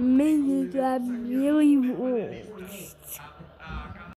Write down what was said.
Maybe that really works.